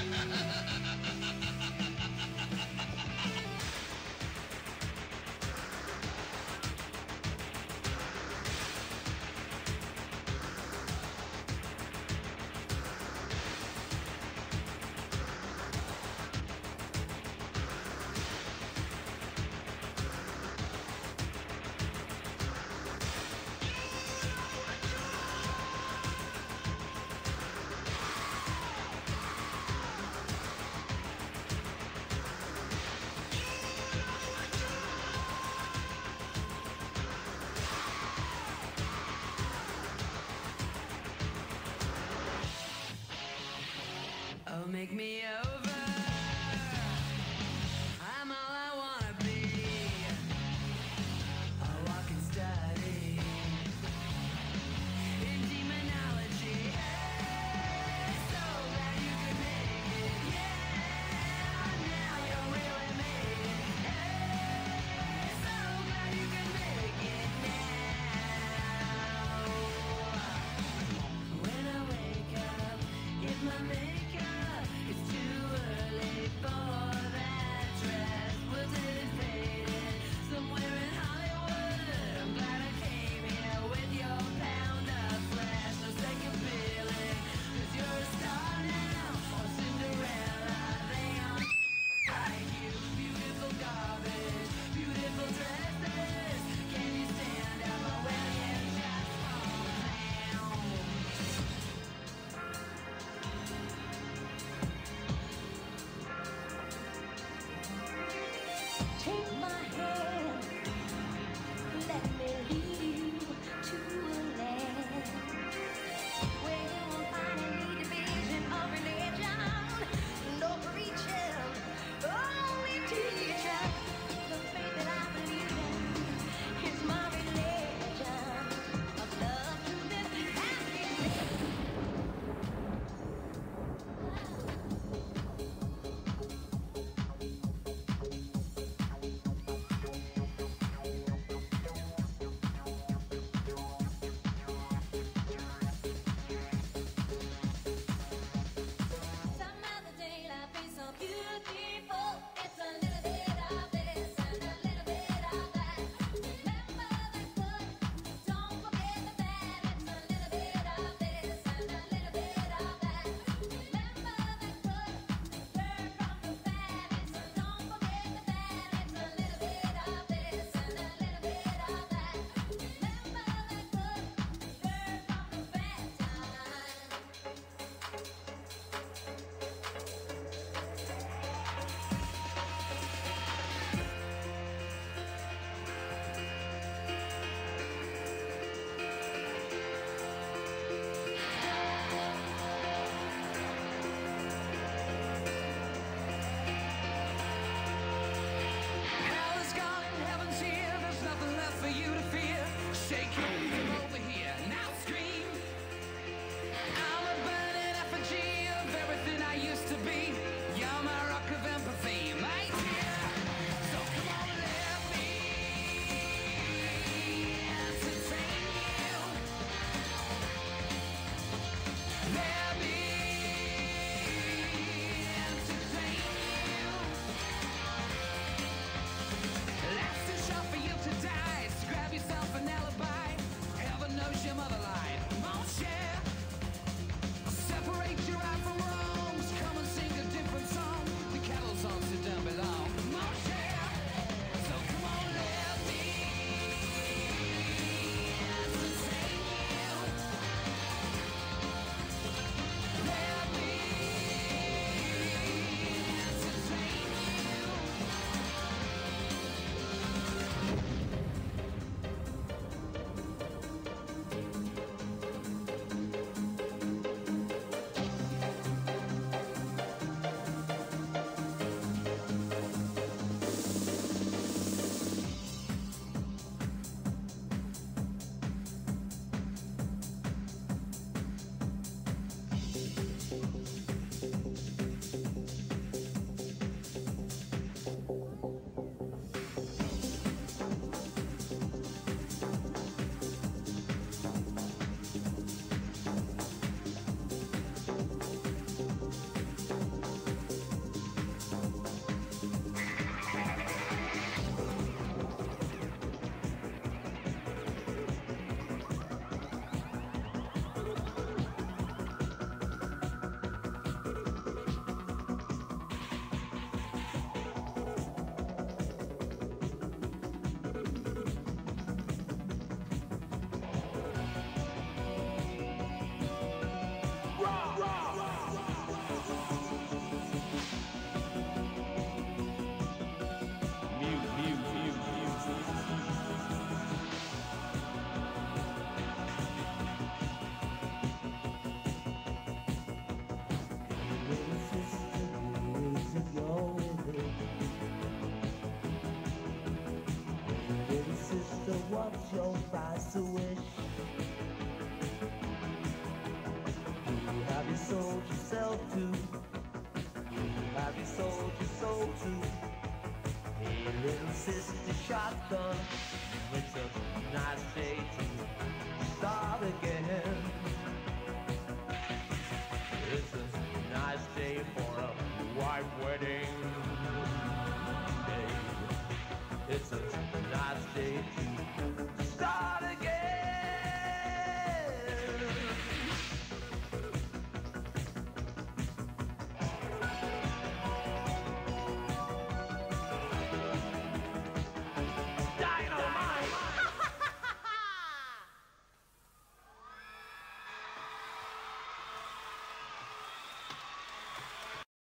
ハハハハ! Make me over. too. Hey, little sister shotgun, it's a nice day to start again. It's a nice day for a white wedding Hey, It's a nice day to start again.